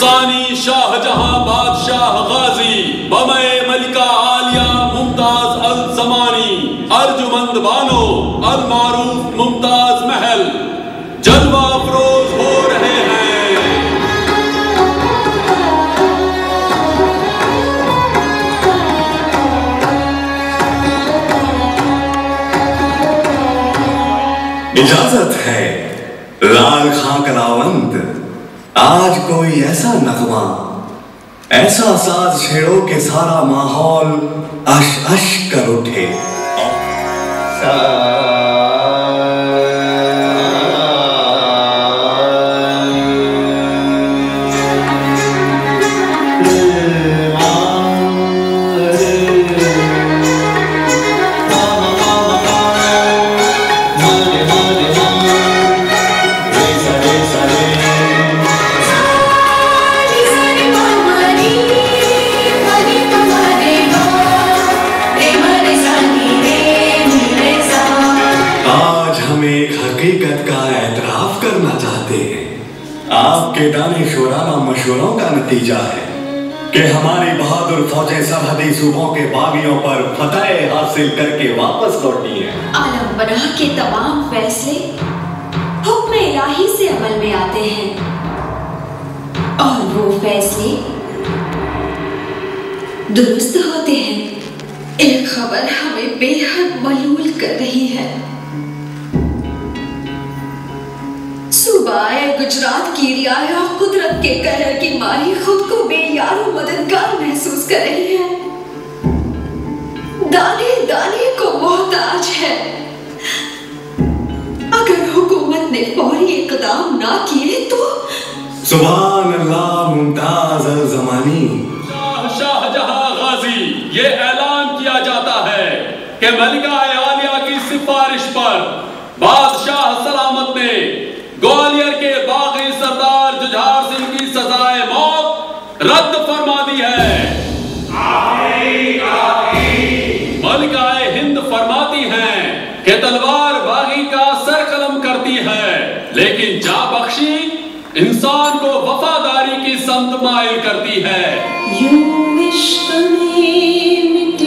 सानी शाहजहां बादशाह गाजी बमे मलिका आलिया मुमताज़ अल जमानी अर्जुमंद बानो अल मारूफ मुमताज़ महल। जलवा फरोज हो रहे हैं। इजाज़त है लाल खां कलावंत आज कोई ऐसा नगमा, ऐसा साज छेड़ो के सारा माहौल अश अश कर उठे। आज आपके दाने शोराना मशवरों का नतीजा है कि हमारी बहादुर फौजें सरहदी सूबों के बागियों पर फतेह हासिल करके वापस लौटी हैं। आलम बना के तमाम फैसले हुक्म इलाही से अमल में आते हैं। और वो फैसले दुरुस्त होते हैं। एक खबर हमें बेहद मलूल कर रही है। सूबाए गुजरात की रियाया कुदरत के कहर की मारी खुद को बेयारो मददगार महसूस कर रही है। दाने दाने को मोहताज है। अगर हुकूमत ने फौरी इकदाम ना किए तो? सुभान अल्लाह मुमताज़ अल जमानी। शाहजहां गाजी ये ऐलान किया जाता है कि मलिका आलिया की सिफारिश पर बादशाह सलामत ने ग्वालियर के बागी सरदार जुझार सिंह की सजाए मौत रद्द फरमा दी है। मलिकाए हिंद फरमाती हैं कि तलवार बागी का सर कलम करती है, लेकिन जा बख्शी इंसान को वफादारी की संत माइल करती है। यूँ इश्क में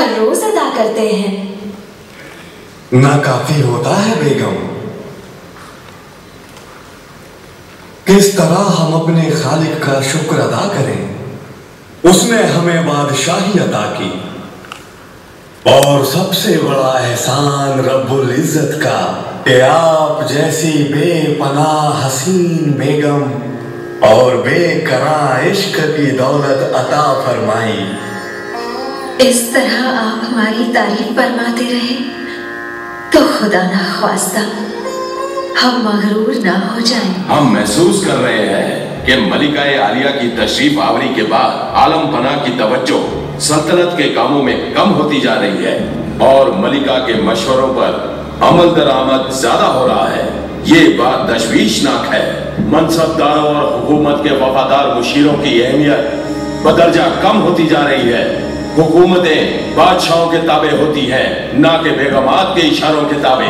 हर रोज अदा करते हैं। ना काफ़ी होता है बेगम। किस तरह हम अपने खालिक का शुक्र अदा करें, उसने हमें बादशाही अदा की। और सबसे बड़ा एहसान रब्बुल इज़्ज़त का, कि आप जैसी बेपनाह हसीन बेगम और बेकरा इश्क की दौलत अता फरमाई। इस तरह आप हमारी तारीफ़ फरमाते रहे तो खुदा ना ख्वास्ता, हम मगरूर ना हो जाएँ। हम महसूस कर रहे हैं कि मलिका आलिया की तशरीफ़ आवरी के बाद आलम पना की तवज्जो सल्तनत के कामों में कम होती जा रही है और मलिका के मशवरों पर अमल दरामद ज़्यादा हो रहा है। ये बात तशवीशनाक है। मनसबदारों और हुकूमत के वफादार मुशीरों की अहमियत बदरजा कम होती जा रही है। हुकूमतें बादशाहों के ताबे होती हैं ना कि बेगमात के इशारों के ताबे।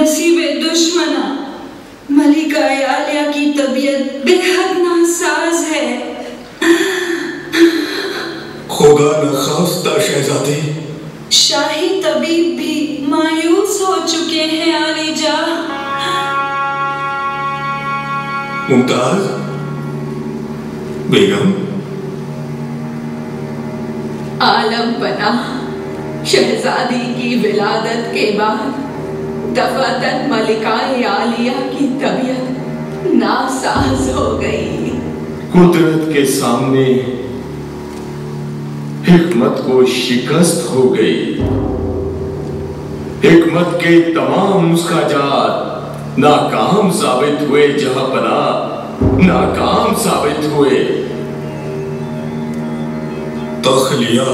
नसीब दुश्मना। मलिका आलिया की तबीयत बेहद नासाज है। खुदा न खास्ता शहजादी। शाही तबीब भी मायूस हो चुके हैं आलिजा मुमताज़ बेगम। आलम बना शहजादी की विलादत के बाद। दफातन मलिकाए आलिया की तबीयत नासाज हो गई। कुदरत के सामने हिकमत को शिकस्त हो गई। हिकमत के तमाम मुस्काजात नाकाम साबित हुए, जहाँ बना नाकाम साबित हुए। तखलिया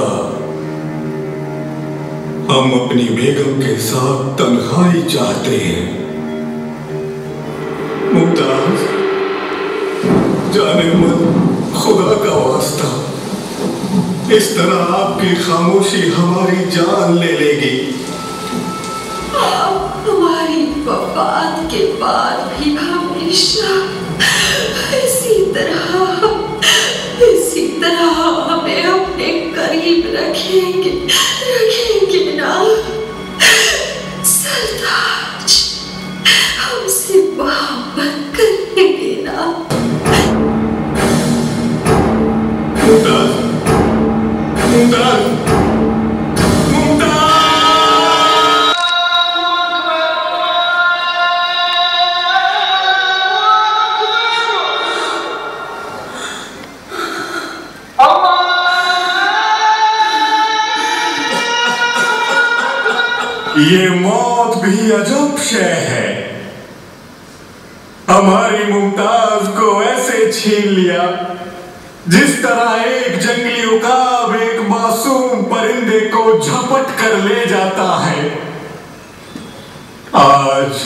हम अपनी बेगम के साथ तन्हाई चाहते हैं। मुमताज़, जाने मत खुदा का वास्ता। इस तरह आपकी खामोशी हमारी जान ले लेगी। हमारी वफात के बाद भी हमेशा इसी तरह इसी तरह हमें अपने करीब रखेंगे। ये मौत भी अजब शय है। हमारी मुमताज़ को ऐसे छीन लिया, जिस तरह एक जंगली उकाब एक मासूम परिंदे को झपट कर ले जाता है। आज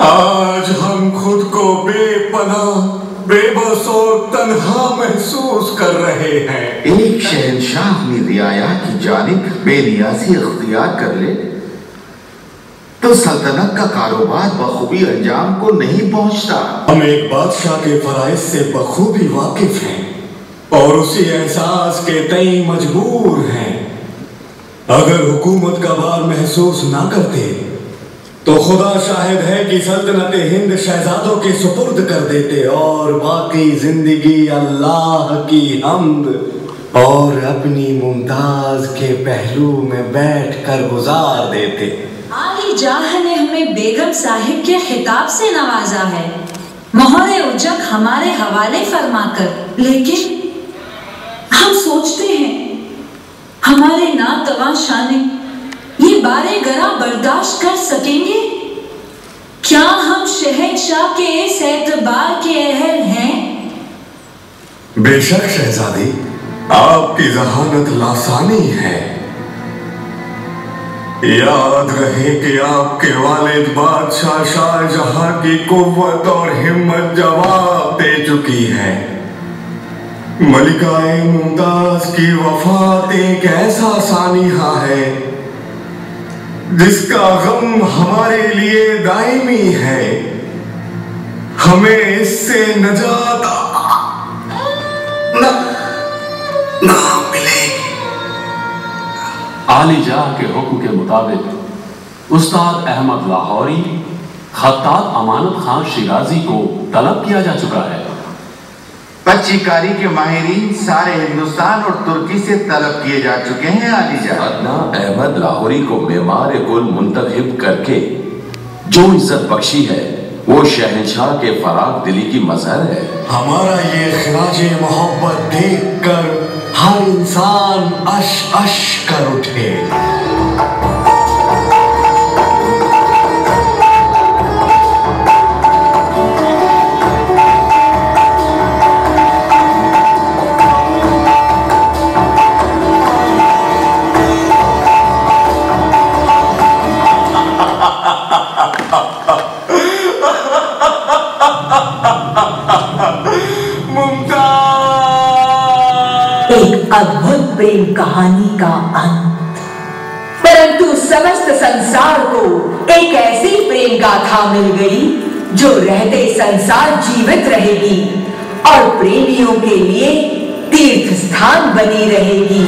आज हम खुद को बेपनाह बेबस और तन्हा महसूस कर रहे हैं। एक शहनशाह अपनी रियाया की जानिब बेनियासी अख्तियार कर ले। तो सल्तनत का कारोबार बखूबी अंजाम को नहीं पहुँचता। हम एक बादशाह के फराइज से बखूबी वाकिफ हैं और उसी एहसास के तई मजबूर हैं। अगर हुकूमत का बार महसूस ना करते तो खुदा शाहिद है कि सल्तनत हिंद शहजादों के सुपुर्द कर देते और बाकी ज़िंदगी अल्लाह की हमद और अपनी मुमताज़ के पहलू में बैठ कर गुजार देते। आली जाह ने हमें बेगम साहिब के खिताब से नवाजा है। मोहर उजक हमारे हवाले फरमाकर। लेकिन हम सोचते हैं, हमारे नातवा शाने बारे गरा बर्दाश्त कर सकेंगे? क्या हम शहनशाह के इस एतबार के अहल हैं? बेशक, शहजादी, आपकी जहानत लासानी है। याद रहे कि आपके वालिद बादशाह शाहजहां की कुव्वत और हिम्मत जवाब दे चुकी है। मलिकाए मुमताज़ की वफात एक ऐसा सानिहा है जिसका गम हमारे लिए दायमी है। हमें इससे नजात आली जाह के हुक्म के मुताबिक उस्ताद अहमद लाहौरी खत्तात अमानत खान शिराजी को तलब किया जा चुका है। पच्चीकारी के माहिरीन सारे हिंदुस्तान और तुर्की से तलब किए जा चुके हैं आलिजा अदना अहमद लाहौरी को मेमार कुल मुंतखब करके जो इज़्ज़त बख्शी है वो शहनशाह के फराग दिली की मजहर है। हमारा ये खराज मोहब्बत देख कर हर इंसान अश अश कर उठे। कहानी का अंत। परंतु समस्त संसार को एक ऐसी प्रेम गाथा मिल गई, जो रहते संसार जीवित रहेगी और प्रेमियों के लिए तीर्थ स्थान बनी रहेगी।